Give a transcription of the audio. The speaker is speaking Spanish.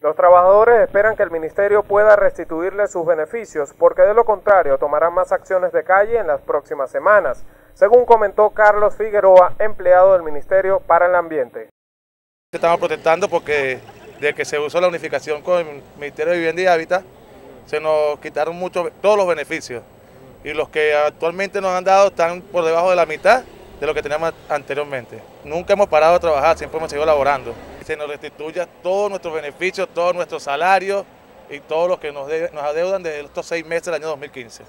Los trabajadores esperan que el ministerio pueda restituirles sus beneficios porque de lo contrario tomarán más acciones de calle en las próximas semanas, según comentó Carlos Figueroa, empleado del Ministerio para el Ambiente. Estamos protestando porque desde que se usó la unificación con el Ministerio de Vivienda y Hábitat, se nos quitaron mucho, todos los beneficios y los que actualmente nos han dado están por debajo de la mitad de lo que teníamos anteriormente. Nunca hemos parado de trabajar, siempre hemos seguido laborando. Se nos restituya todos nuestros beneficios, todos nuestros salarios y todos los que nos, adeudan desde estos seis meses del año 2015.